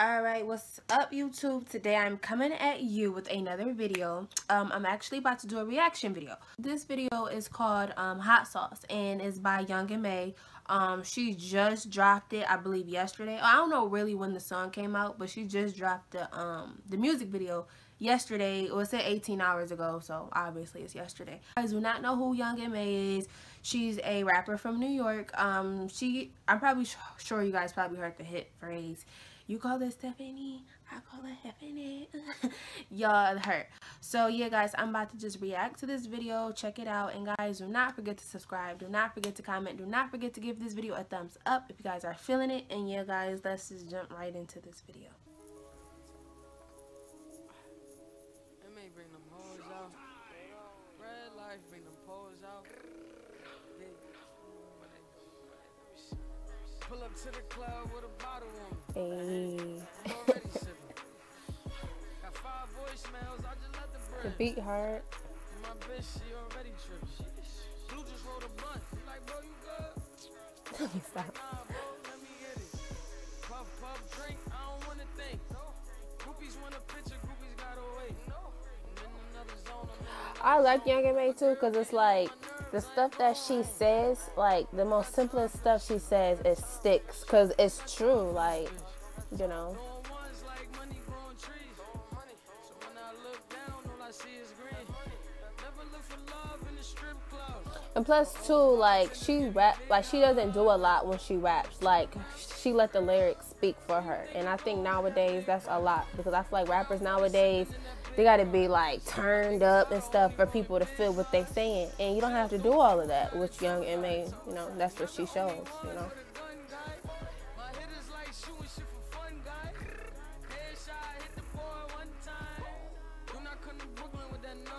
Alright, what's up YouTube? Today I'm coming at you with another video. Um, I'm actually about to do a reaction video. This video is called um, Hot Sauce and it's by Young M.A. Um, she just dropped it, I believe yesterday. I don't know really when the song came out, but she just dropped the, um, the music video yesterday. It was said 18 hours ago, so obviously it's yesterday. Guys do not know who Young M.A. is. She's a rapper from New York. Um, she, I'm probably sure you guys probably heard the hit phrase you call her Stephanie, I call it Headphanie. Y'all hurt. So yeah, guys, I'm about to just react to this video. Check it out. And guys, do not forget to subscribe. Do not forget to comment. Do not forget to give this video a thumbs up if you guys are feeling it. And yeah, guys, let's just jump right into this video. Pull up to the club with a bottle on Hey. The beat hard. My bitch, she already tripped. Blue just rolled a blunt. Like, bro, you good? Stop. Nah, bro, let me get it. Puff, puff, drink. I don't wanna think. Groupies want a picture. Groupies gotta wait. I like Young M.A too because it's like the stuff that she says, like the most simplest stuff she says, it sticks because it's true. Like, you know. And plus too, like she rap, like she doesn't do a lot when she raps. Like she let the lyrics speak for her, and I think nowadays that's a lot because I feel like rappers nowadays they got to be like turned up and stuff for people to feel what they saying, and you don't have to do all of that. with Young M.A, you know, that's what she shows, you know.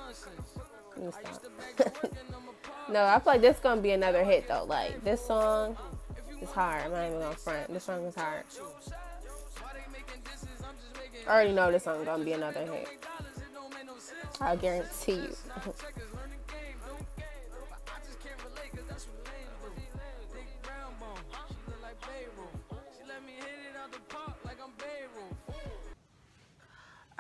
no, I feel like this is gonna be another hit though. Like this song is hard. I'm not even gonna front. This song is hard. I already know this song gonna be another hit. I guarantee you.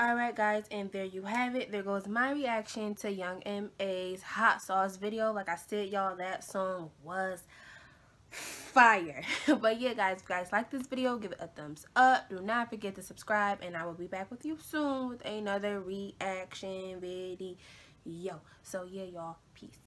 Alright guys, and there you have it. There goes my reaction to Young M.A's Hot Sauce video. Like I said, y'all, that song was fire. but yeah, guys, if you guys like this video, give it a thumbs up. Do not forget to subscribe, and I will be back with you soon with another reaction video. Yo. So yeah, y'all, peace.